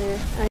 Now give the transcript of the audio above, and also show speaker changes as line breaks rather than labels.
there.